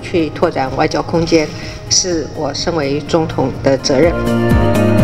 去拓展外交空间，是我身为总统的责任。